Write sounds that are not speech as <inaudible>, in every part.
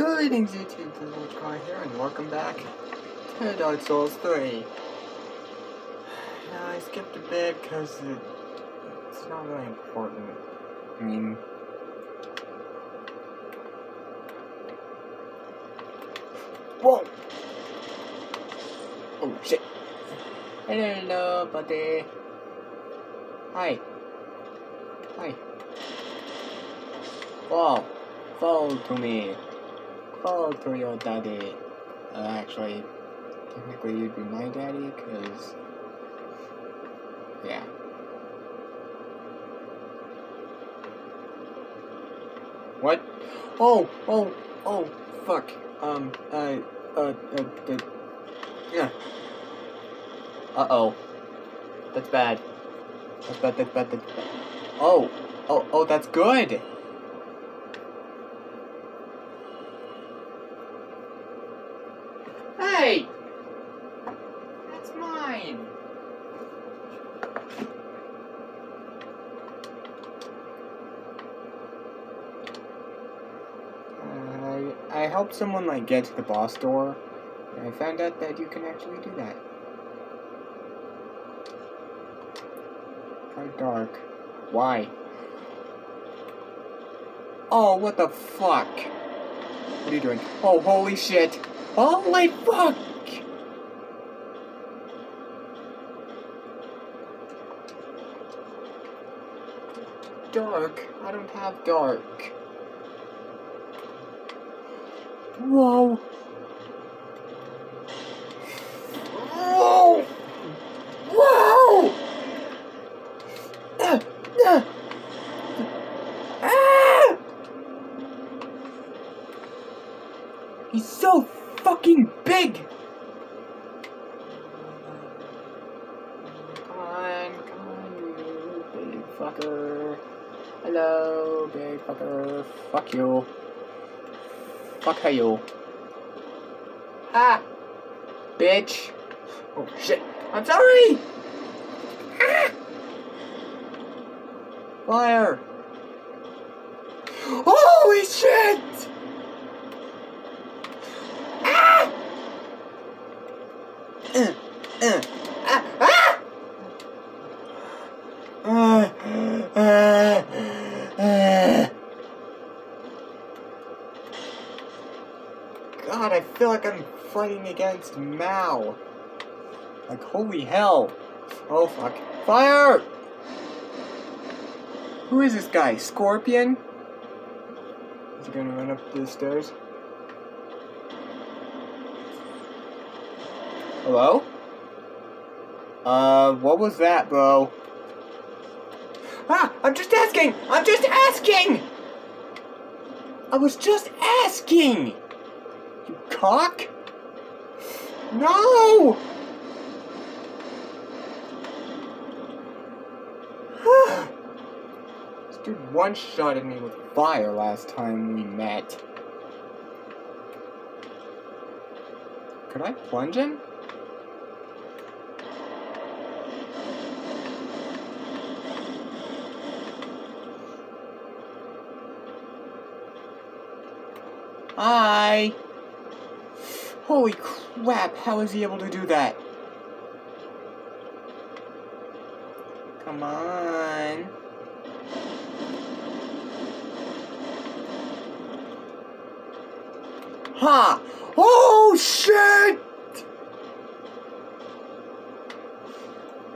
Greetings YouTube, this is Car here, and welcome back to Dark Souls 3. Now, <sighs> I skipped a bit because it, it's not really important. I mean... Whoa! Oh, shit. Hello, buddy. Hi. Hi. Whoa. Fall to me. Fall to your daddy. Uh, actually, technically you'd be my daddy, because... Yeah. What? Oh, oh, oh, fuck. Um, uh, uh, uh, uh yeah. Uh-oh. That's bad. That's bad, that's bad, that's bad. Oh, oh, oh, that's good! Someone like get to the boss door, and I found out that you can actually do that. Try dark. Why? Oh, what the fuck? What are you doing? Oh, holy shit! Oh, holy fuck! Dark? I don't have dark. Whoa! Whoa! Whoa! Ah! Ah! Ah! He's so fucking big! Come on, come on, you big fucker. Hello, big fucker. Fuck you. Fuck you. Ah! Bitch! Oh shit! I'm sorry! Ah! Fire! Holy shit! Ah! Uh, uh, ah, ah! Uh, uh, uh. God, I feel like I'm fighting against Mao. Like, holy hell. Oh, fuck. Fire! Who is this guy? Scorpion? Is he gonna run up the stairs? Hello? Uh, what was that, bro? Ah! I'm just asking! I'm just asking! I was just asking! You cock? No! <sighs> this dude one-shotted me with fire last time we met. Could I plunge him? Hi! Holy crap, how is he able to do that? Come on. Ha! Oh, shit!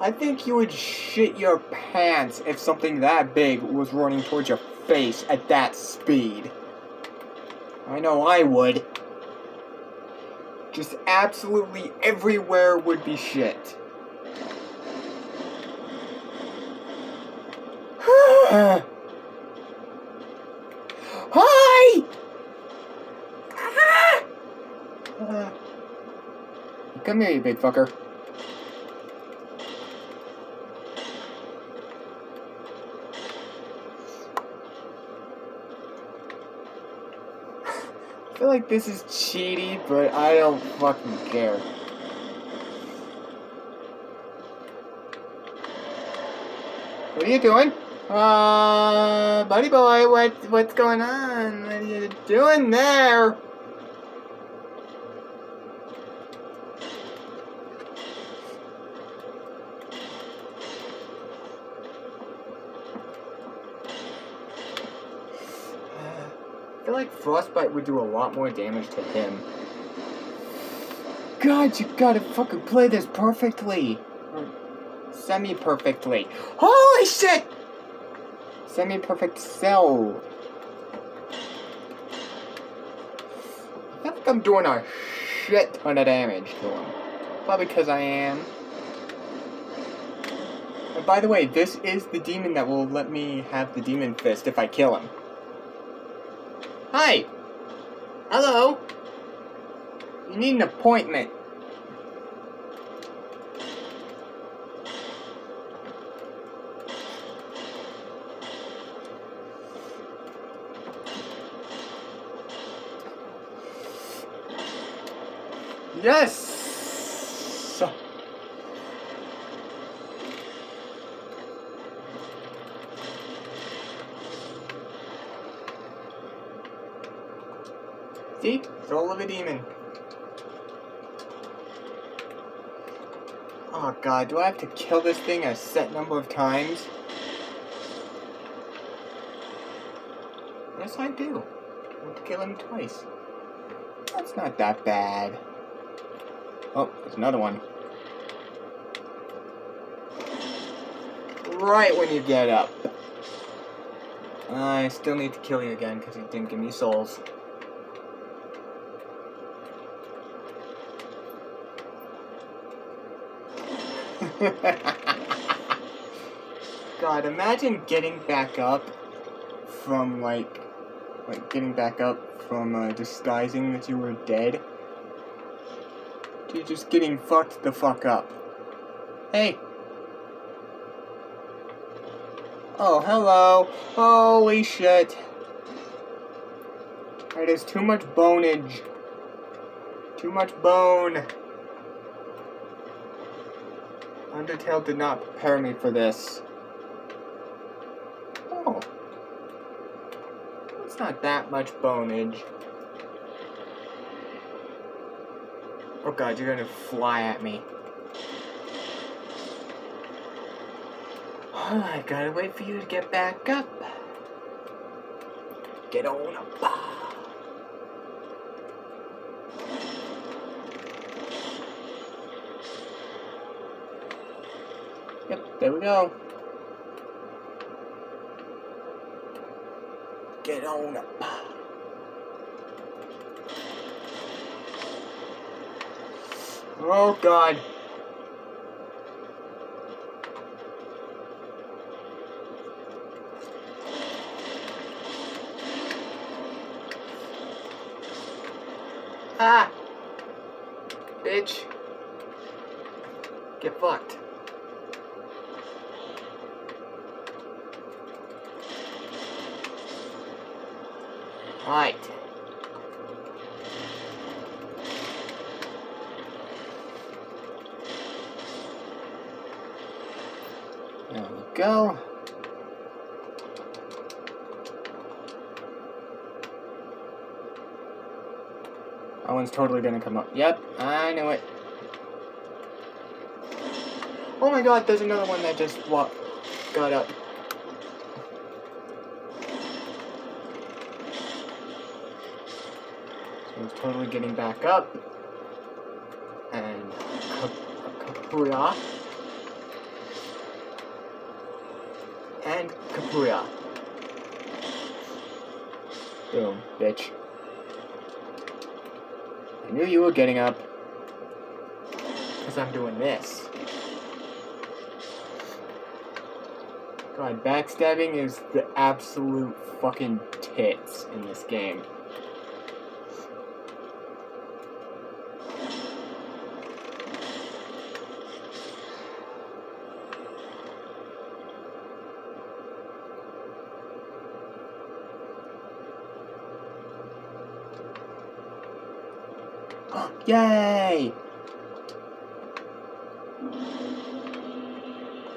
I think you would shit your pants if something that big was running towards your face at that speed. I know I would. Just absolutely everywhere would be shit. <sighs> Hi! Ah! Come here, you big fucker. Like this is cheaty, but I don't fucking care. What are you doing? Uh, buddy boy, what what's going on? What are you doing there? Like Frostbite would do a lot more damage to him. God, you gotta fucking play this perfectly. Semi-perfectly. Holy shit! Semi-perfect cell. I like I'm doing a shit ton of damage to him. Probably because I am. And by the way, this is the demon that will let me have the demon fist if I kill him. Hi! Hello! You need an appointment. Yes! See? Soul of a demon. Oh god, do I have to kill this thing a set number of times? Yes, I do. I have to kill him twice. That's not that bad. Oh, there's another one. Right when you get up. I still need to kill you again because you didn't give me souls. God, imagine getting back up from like, like getting back up from uh, disguising that you were dead to just getting fucked the fuck up. Hey. Oh, hello. Holy shit. Alright, there's too much bonage. Too much bone. Undertale did not prepare me for this. Oh. It's not that much bonage. Oh god, you're gonna fly at me. Oh, I gotta wait for you to get back up. Get on up. Yep, there we go. Get on up. Oh god. Ah! Bitch. Get fucked. Alright. There we go. That one's totally gonna come up. Yep, I knew it. Oh my god, there's another one that just walked, got up. So he's totally getting back up. And Kapuya. And Kapuya. Boom, bitch. I knew you were getting up. Because I'm doing this. God, backstabbing is the absolute fucking tits in this game. <gasps> Yay!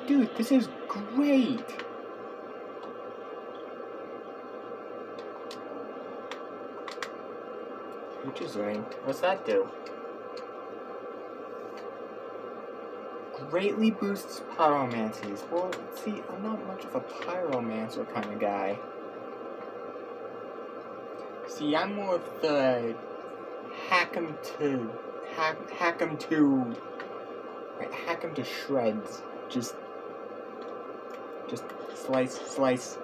Dude, this is great! Which is. What's that do? Greatly boosts pyromancies. Well, see, I'm not much of a pyromancer kind of guy. See, I'm more of the hack 'em to hack hack 'em to hack 'em to shreds. Just just slice slice.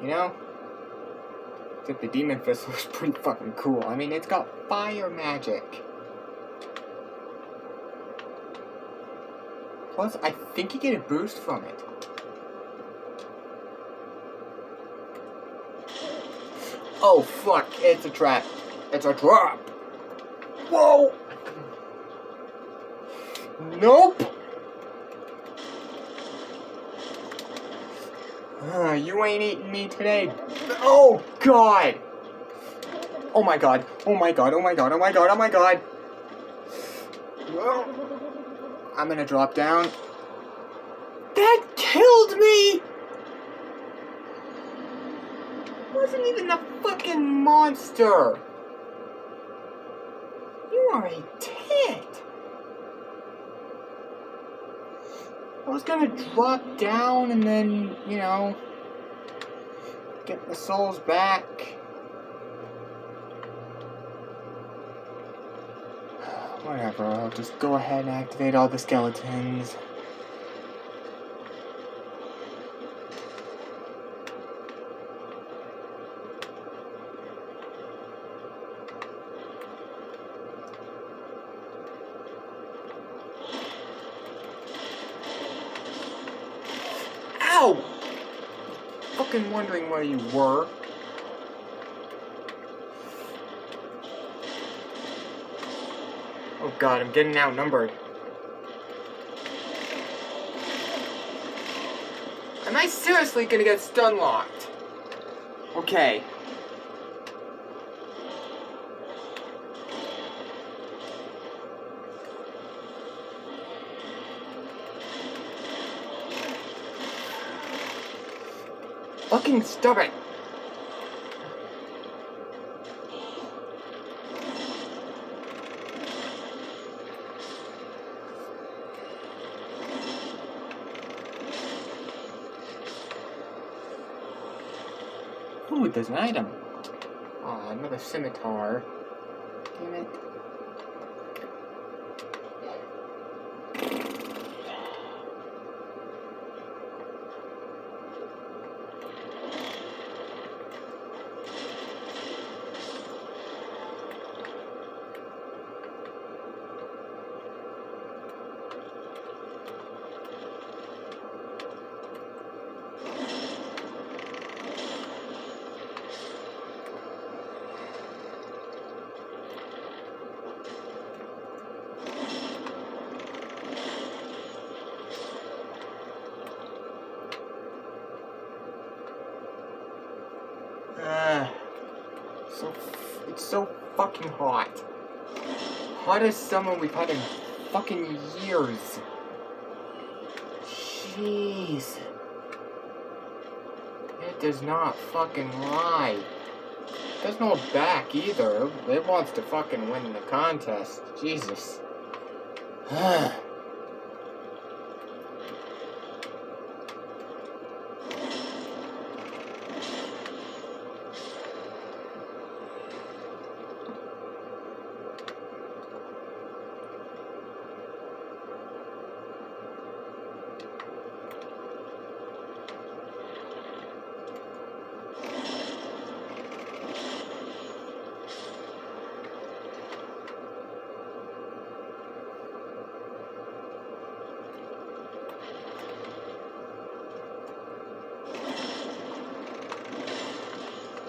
You know? Except the demon fist was <laughs> pretty fucking cool. I mean, it's got fire magic. Plus, I think you get a boost from it. Oh fuck, it's a trap. It's a trap. Whoa! Nope! Uh, you ain't eating me today. Oh god! Oh my god, oh my god, oh my god, oh my god, oh my god! I'm gonna drop down. That killed me! wasn't even a fucking monster! Are a tit! I was gonna drop down and then, you know, get the souls back. <sighs> Whatever, I'll just go ahead and activate all the skeletons. Ow! Fucking wondering where you were. Oh god, I'm getting outnumbered. Am I seriously gonna get stun locked? Okay. Fucking stop it! Ooh, there's an item. Aw, another scimitar. Damn it. So it's so fucking hot. Hottest summer we've had in fucking years. Jeez. It does not fucking lie. There's doesn't back either. It wants to fucking win the contest. Jesus. <sighs> <sighs>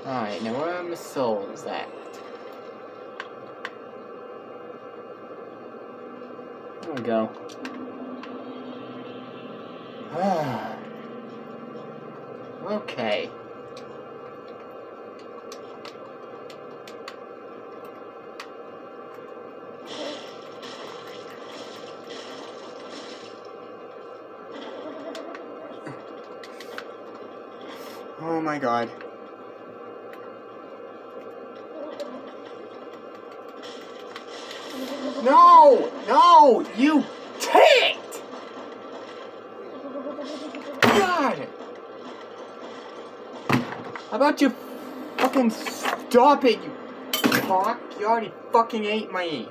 Alright, now where are my souls at? There we go. Ah. okay. Oh my god. No! No! You tit! God! How about you fucking Stop it, you cock! You already fucking ate my.